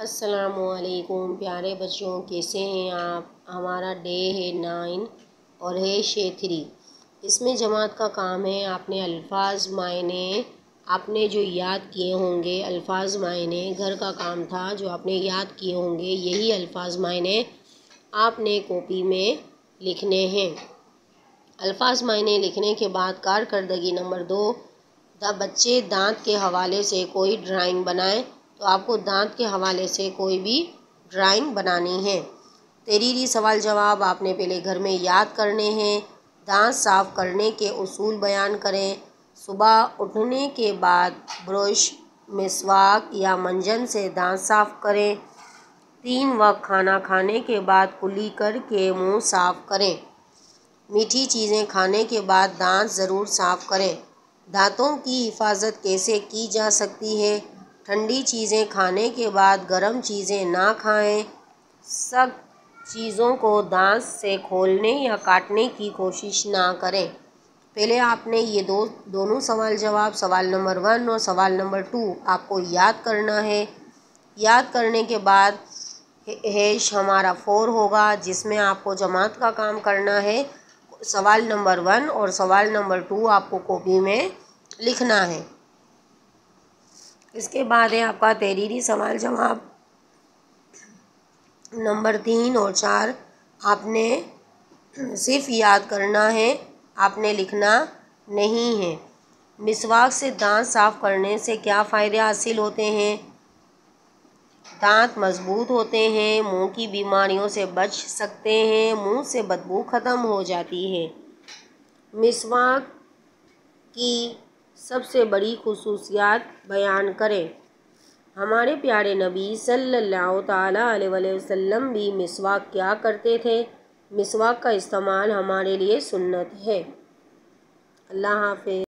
असलकुम प्यारे बच्चों, कैसे हैं आप? हमारा डे है नाइन और है शे थ्री। इसमें जमात का काम है, आपने अल्फाज मायने, आपने जो याद किए होंगे, अल्फाज मायने घर का काम था, जो आपने याद किए होंगे, यही अल्फाज मायने आपने कॉपी में लिखने हैं। अल्फाज मायने लिखने के बाद कारकर्दगी नंबर दो, द बच्चे दांत के हवाले से कोई ड्राइंग बनाएँ। तो आपको दांत के हवाले से कोई भी ड्राइंग बनानी है। तेरीरी सवाल जवाब आपने पहले घर में याद करने हैं। दांत साफ़ करने के उसूल बयान करें। सुबह उठने के बाद ब्रश, मिसवाक या मंजन से दांत साफ़ करें। तीन वक्त खाना खाने के बाद कुली करके मुँह साफ़ करें। मीठी चीज़ें खाने के बाद दांत ज़रूर साफ़ करें। दांतों की हिफाजत कैसे की जा सकती है? ठंडी चीज़ें खाने के बाद गर्म चीज़ें ना खाएँ। सख्त चीज़ों को दांत से खोलने या काटने की कोशिश ना करें। पहले आपने ये दो, दोनों सवाल जवाब, सवाल नंबर वन और सवाल नंबर टू आपको याद करना है। याद करने के बाद हैश हमारा फोर होगा, जिसमें आपको जमात का काम करना है। सवाल नंबर वन और सवाल नंबर टू आपको कॉपी में लिखना है। इसके बाद है आपका तहरीरी सवाल जवाब। नंबर तीन और चार, आपने सिर्फ़ याद करना है, आपने लिखना नहीं है। मिसवाक से दांत साफ़ करने से क्या फ़ायदे हासिल होते हैं? दांत मज़बूत होते हैं, मुँह की बीमारियों से बच सकते हैं, मुँह से बदबू ख़त्म हो जाती है। मिसवाक की सबसे बड़ी खसूसियात बयान करें। हमारे प्यारे नबी सल्लल्लाहु अलैहि वसल्लम भी मिसवाक क्या करते थे? मिसवाक का इस्तेमाल हमारे लिए सुन्नत है। अल्लाह हाफिज़।